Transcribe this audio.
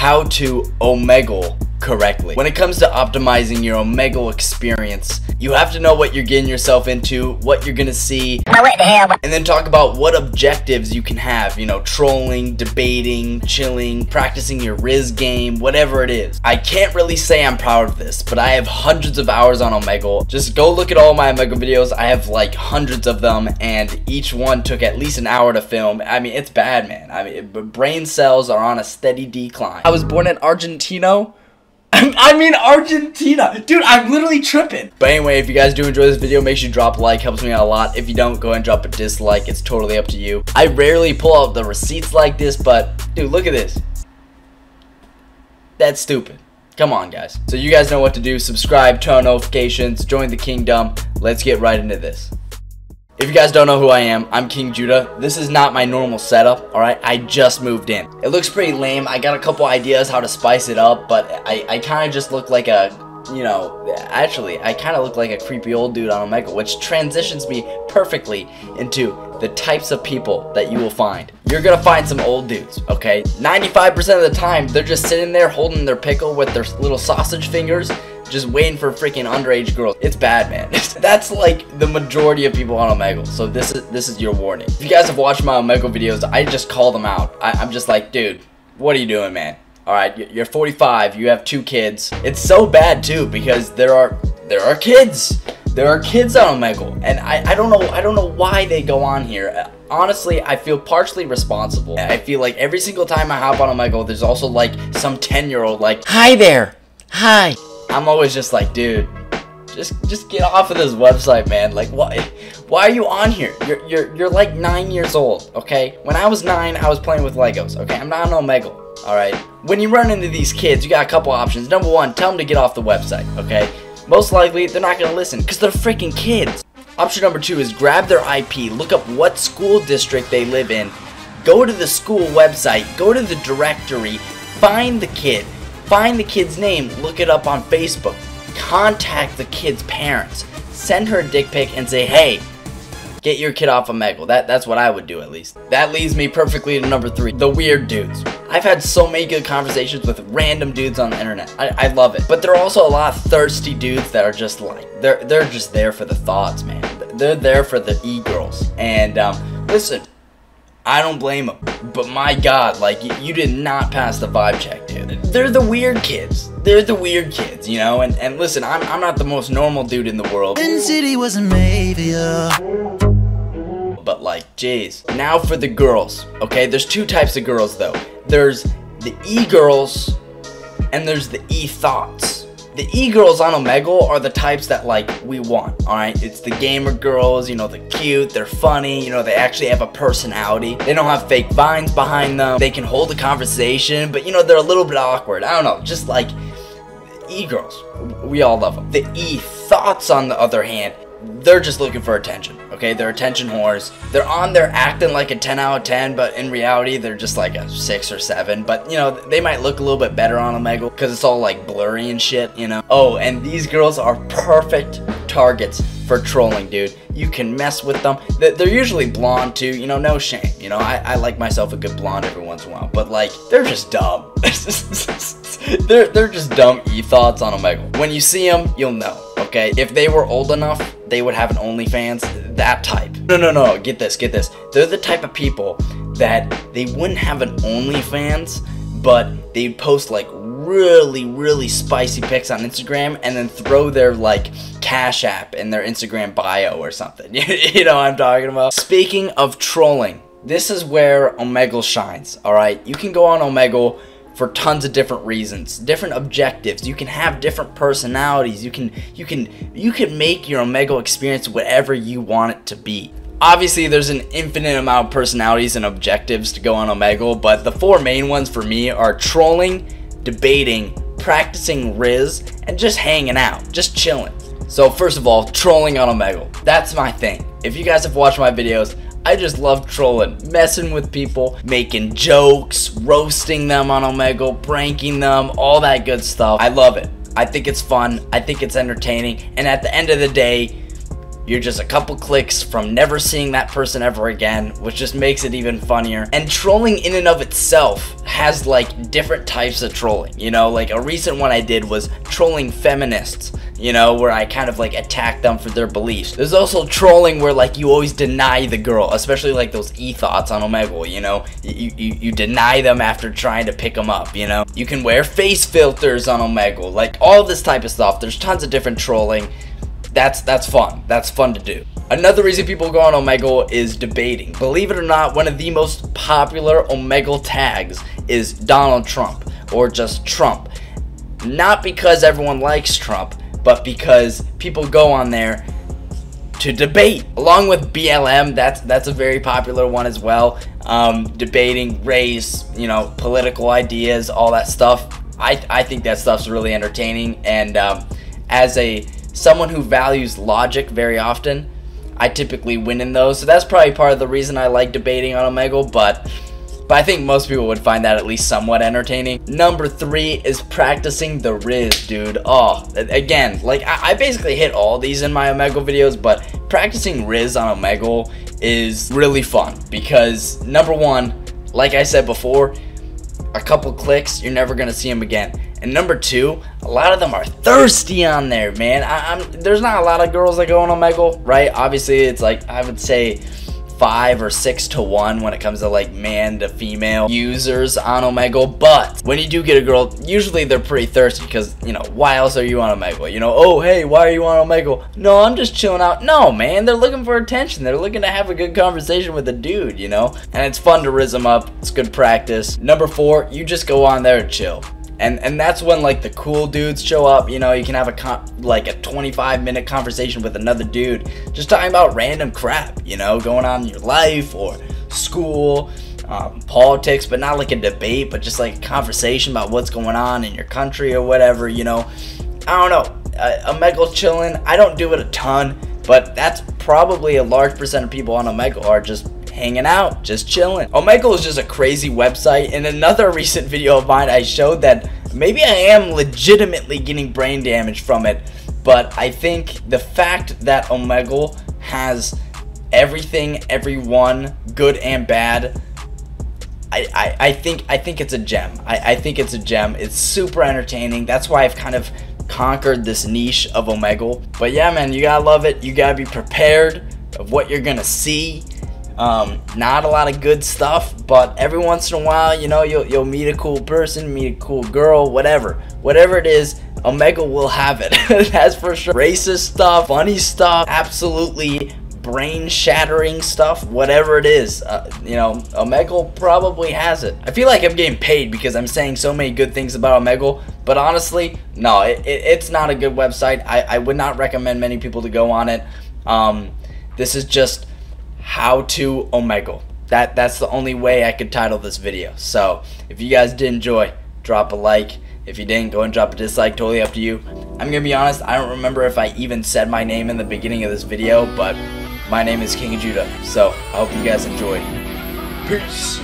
how to Omegle correctly. When it comes to optimizing your Omegle experience, you have to know what you're getting yourself into, what you're gonna see, and then talk about what objectives you can have, you know, trolling, debating, chilling, practicing your Rizz game, whatever it is. I can't really say I'm proud of this, but I have hundreds of hours on Omegle. Just go look at all my Omegle videos. I have like hundreds of them, and each one took at least an hour to film. I mean, it's bad, man. I mean, brain cells are on a steady decline. I was born in Argentina. I mean Argentina. Dude, I'm literally tripping. But anyway, if you guys do enjoy this video, make sure you drop a like. Helps me out a lot. If you don't, go ahead and drop a dislike. It's totally up to you. I rarely pull out the receipts like this, but dude, look at this. That's stupid. Come on, guys. So you guys know what to do. Subscribe, turn on notifications, join the kingdom. Let's get right into this. If you guys don't know who I am, I'm King Judah. This is not my normal setup, alright? I just moved in. It looks pretty lame. I got a couple ideas how to spice it up, but I, I kind of just look like a, you know, actually, I kind of look like a creepy old dude on Omegle, which transitions me perfectly into the types of people that you will find. You're gonna find some old dudes, okay? 95% of the time, they're just sitting there holding their pickle with their little sausage fingers just waiting for freaking underage girls. It's bad, man. That's like the majority of people on Omegle. So this is this is your warning. If you guys have watched my Omegle videos, I just call them out. I, I'm just like, dude, what are you doing, man? All right, you're 45. You have two kids. It's so bad too because there are there are kids. There are kids on Omegle, and I, I don't know I don't know why they go on here. Honestly, I feel partially responsible. I feel like every single time I hop on Omegle, there's also like some 10 year old like, hi there, hi. I'm always just like, dude, just just get off of this website, man. Like, why why are you on here? You're you're you're like nine years old, okay? When I was nine, I was playing with Legos, okay? I'm not on Omegle, all right? When you run into these kids, you got a couple options. Number one, tell them to get off the website, okay? Most likely, they're not gonna listen because they're freaking kids. Option number two is grab their IP, look up what school district they live in, go to the school website, go to the directory, find the kid, Find the kid's name, look it up on Facebook, contact the kid's parents, send her a dick pic and say, hey, get your kid off of Omegle. That, that's what I would do at least. That leads me perfectly to number three, the weird dudes. I've had so many good conversations with random dudes on the internet. I, I love it. But there are also a lot of thirsty dudes that are just like, they're, they're just there for the thots, man. They're there for the e-girls. And um, listen, I don't blame them. But my god, like, you, did not pass the vibe check, dude. They're the weird kids. They're the weird kids, you know? And, and listen, I'm, I'm not the most normal dude in the world. City was a But like, jeez. Now for the girls, okay? There's two types of girls, though. There's the e-girls, and there's the e-thots the e-girls on Omegle are the types that like we want, alright? It's the gamer girls, you know, they're cute, they're funny, you know, they actually have a personality. They don't have fake vines behind them. They can hold a conversation, but you know, they're a little bit awkward. I don't know, just like e-girls. We all love them. The e-thots on the other hand, they're just looking for attention, okay? They're attention whores. They're on there acting like a 10 out of 10, but in reality, they're just like a 6 or 7. But, you know, they might look a little bit better on Omegle because it's all like blurry and shit, you know? Oh, and these girls are perfect targets for trolling, dude. You can mess with them. They're usually blonde too, you know, no shame. You know, I, I like myself a good blonde every once in a while, but like, they're just dumb. they're, they're just dumb e-thots on Omegle. When you see them, you'll know okay? If they were old enough, they would have an OnlyFans, that type. No, no, no, get this, get this. They're the type of people that they wouldn't have an OnlyFans, but they'd post like really, really spicy pics on Instagram and then throw their like Cash App in their Instagram bio or something. you know what I'm talking about? Speaking of trolling, this is where Omegle shines, alright? You can go on Omegle for tons of different reasons, different objectives. You can have different personalities. You can you can you can make your Omegle experience whatever you want it to be. Obviously, there's an infinite amount of personalities and objectives to go on Omegle, but the four main ones for me are trolling, debating, practicing Rizz, and just hanging out, just chilling. So first of all, trolling on Omegle. That's my thing. If you guys have watched my videos, I just love trolling, messing with people, making jokes, roasting them on Omegle, pranking them, all that good stuff. I love it. I think it's fun. I think it's entertaining. And at the end of the day, you're just a couple clicks from never seeing that person ever again, which just makes it even funnier. And trolling in and of itself has like different types of trolling, you know, like a recent one I did was trolling feminists, you know, where I kind of like attack them for their beliefs. There's also trolling where like you always deny the girl, especially like those e-thots on Omegle, you know, you, you, you deny them after trying to pick them up, you know. You can wear face filters on Omegle, like all this type of stuff. There's tons of different trolling. That's that's fun. That's fun to do. Another reason people go on Omegle is debating. Believe it or not, one of the most popular Omegle tags is Donald Trump or just Trump. Not because everyone likes Trump, but because people go on there to debate. Along with BLM, that's that's a very popular one as well. Um, debating race, you know, political ideas, all that stuff. I, I think that stuff's really entertaining. And um, as a someone who values logic very often, I typically win in those. So that's probably part of the reason I like debating on Omegle. But but I think most people would find that at least somewhat entertaining. Number three is practicing the Rizz, dude. Oh, again, like I, I basically hit all these in my Omegle videos, but practicing Rizz on Omegle is really fun because number one, like I said before, a couple clicks, you're never gonna see them again. And number two, a lot of them are thirsty on there, man. I, am there's not a lot of girls that go on Omegle, right? Obviously, it's like I would say five or six to one when it comes to like man to female users on Omegle. But when you do get a girl, usually they're pretty thirsty because, you know, why else are you on Omegle? You know, oh, hey, why are you on Omegle? No, I'm just chilling out. No, man, they're looking for attention. They're looking to have a good conversation with a dude, you know? And it's fun to rizz them up. It's good practice. Number four, you just go on there and chill and and that's when like the cool dudes show up you know you can have a con- like a 25 minute conversation with another dude just talking about random crap you know going on in your life or school. Um, politics but not like a debate but just like a conversation about what's going on in your country or whatever you know. I don't know. Uh, Omegle chilling i don't do it a ton but that's probably a large percent of people on Omegle are just hanging out, just chilling. Omegle is just a crazy website. In another recent video of mine, I showed that maybe I am legitimately getting brain damage from it, but I think the fact that Omegle has everything, everyone, good and bad, I, I, I think I think it's a gem. I, I think it's a gem. It's super entertaining. That's why I've kind of conquered this niche of Omegle. But yeah, man, you gotta love it. You gotta be prepared of what you're gonna see. Um, not a lot of good stuff, but every once in a while, you know, you'll, you'll meet a cool person, meet a cool girl, whatever. Whatever it is, Omegle will have it. That's for sure. Racist stuff, funny stuff, absolutely brain shattering stuff, whatever it is. Uh, you know, Omegle probably has it. I feel like I'm getting paid because I'm saying so many good things about Omegle, but honestly, no, it, it, it's not a good website. I, I would not recommend many people to go on it. Um, this is just how to Omegle. That that's the only way I could title this video. So if you guys did enjoy, drop a like. If you didn't, go and drop a dislike. Totally up to you. I'm gonna be honest. I don't remember if I even said my name in the beginning of this video, but my name is King of Judah. So I hope you guys enjoyed. Peace.